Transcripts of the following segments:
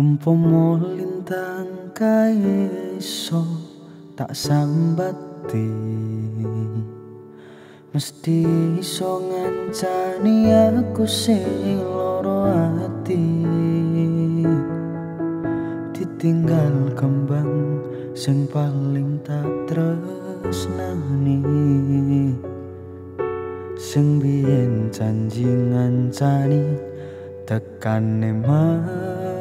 Umpomo lintang kaiso tak sambati. Mesti iso ngancani aku sing loro ati. Ditinggal kembang sing paling tak tresnani. Sing biyen janji ngancani tekane mati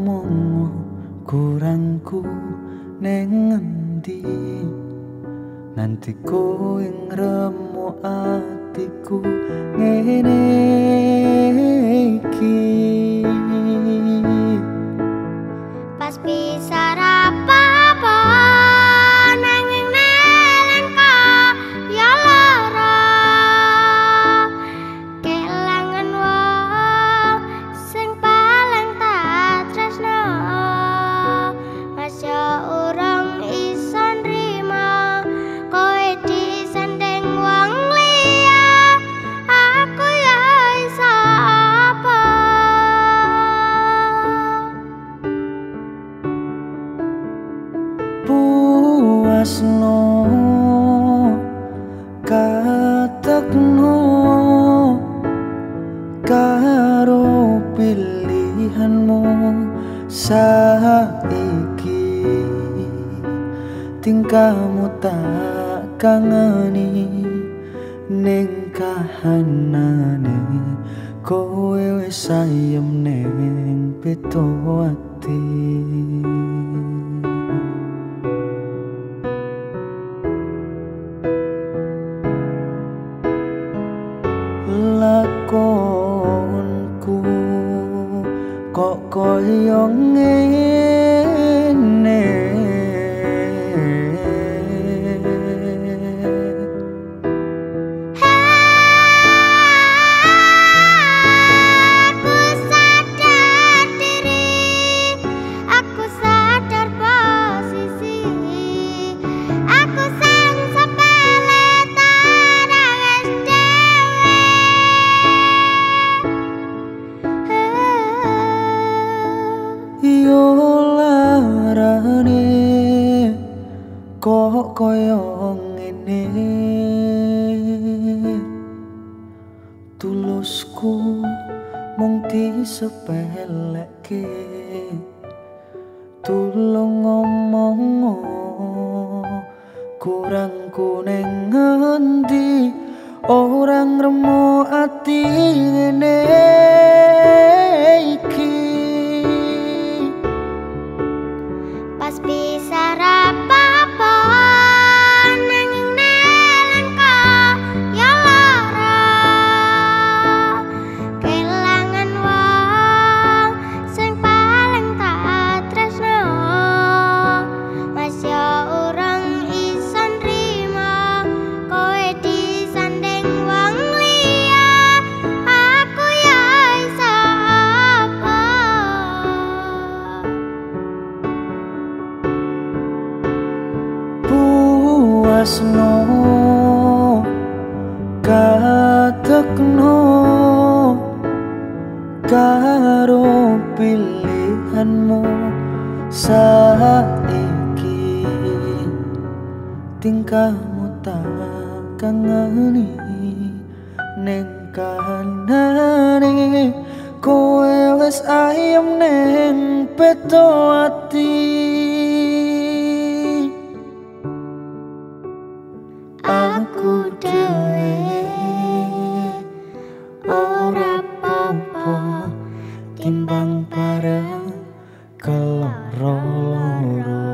ngomong kurangku neng ngendi? Nanti ku ing remu atiku ngene puasno katekno karo pilihanmu saiki. Tingkahmu tak kangeni ning kahanane. Kowe wis ayem ning peto ati kok koyo ngene koyo ngene. Tulusku mung disepeleke tulung ngomong kurang kuneng ngendi? Orang remo karo pilihanmu saiki. Tingkahmu tak kangeni ning kanane. Kowe wis ayem ning peto ati Rolong